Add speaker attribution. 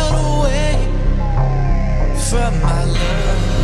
Speaker 1: away from my love.